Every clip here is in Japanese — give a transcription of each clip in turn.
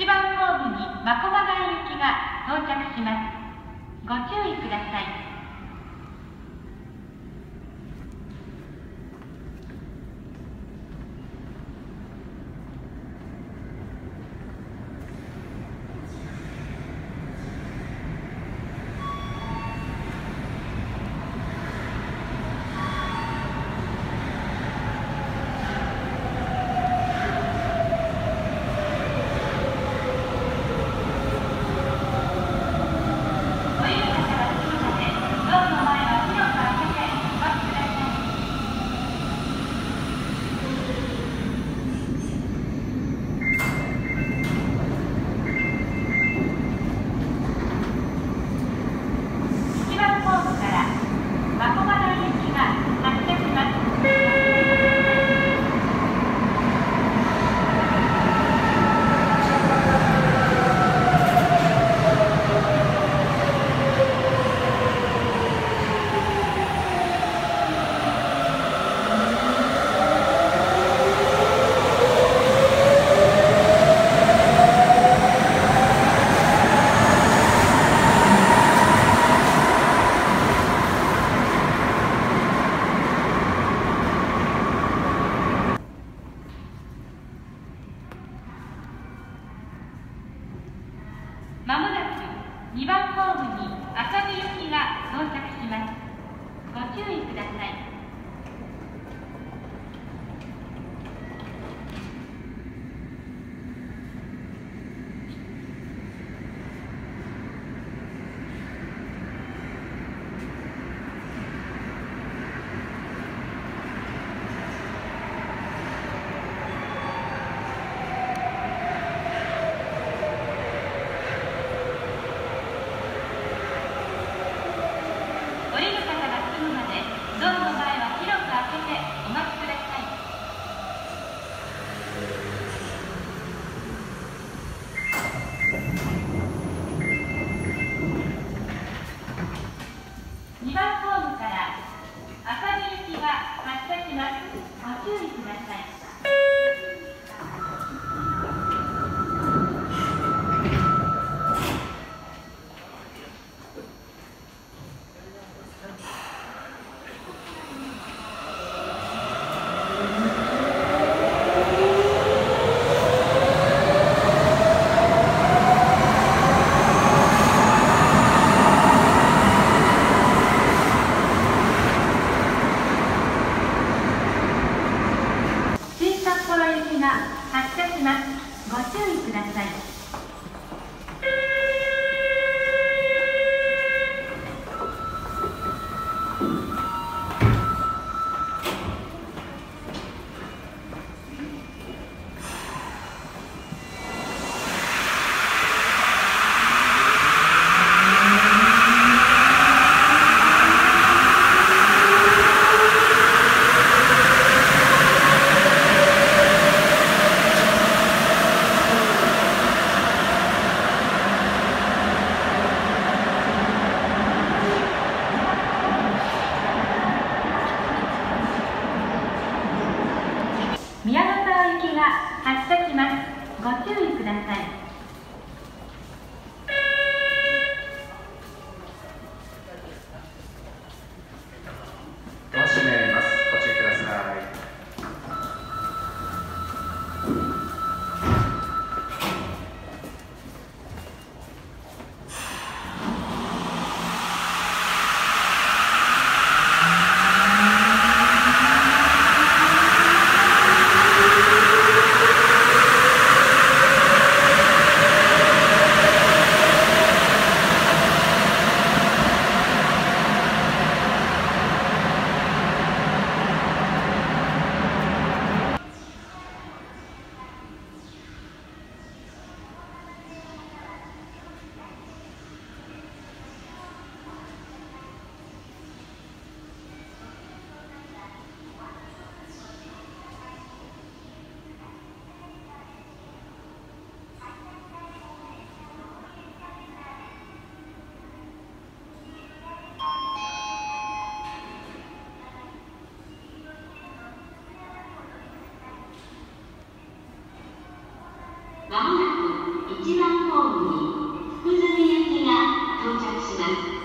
1番ホームに真駒台行きが到着します。ご注意ください。2番ホームに赤城行きが到着します。ご注意ください。aperta. 発車します。ご注意ください。まもなく1番ホームに福住行きが到着します。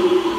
お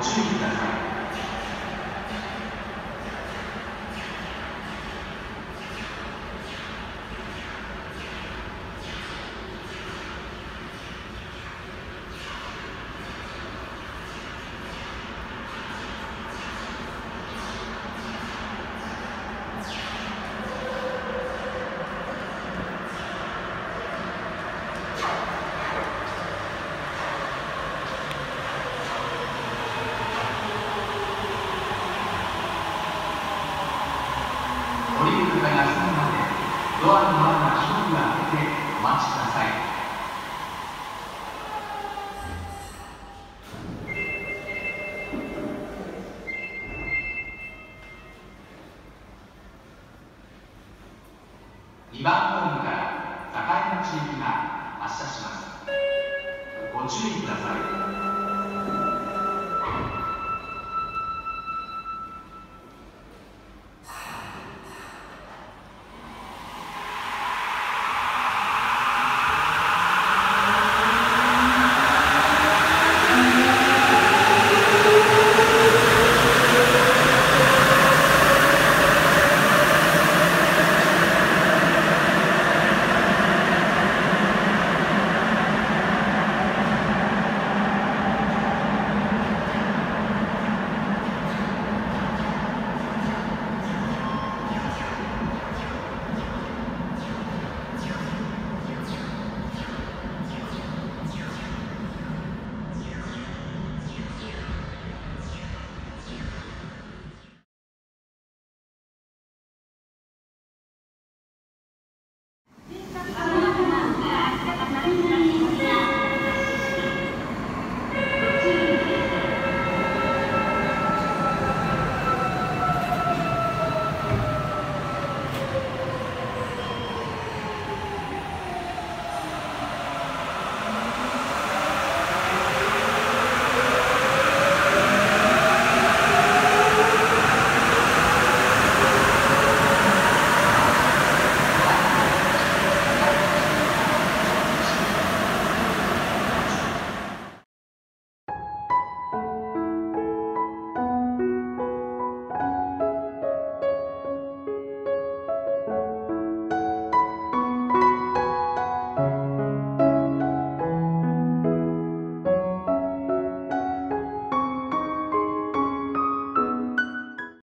ご注意ください。降りる方が済むまでドアの前は広く開けてお待ちください。2番ホームから境町行きが発車します。ご注意ください。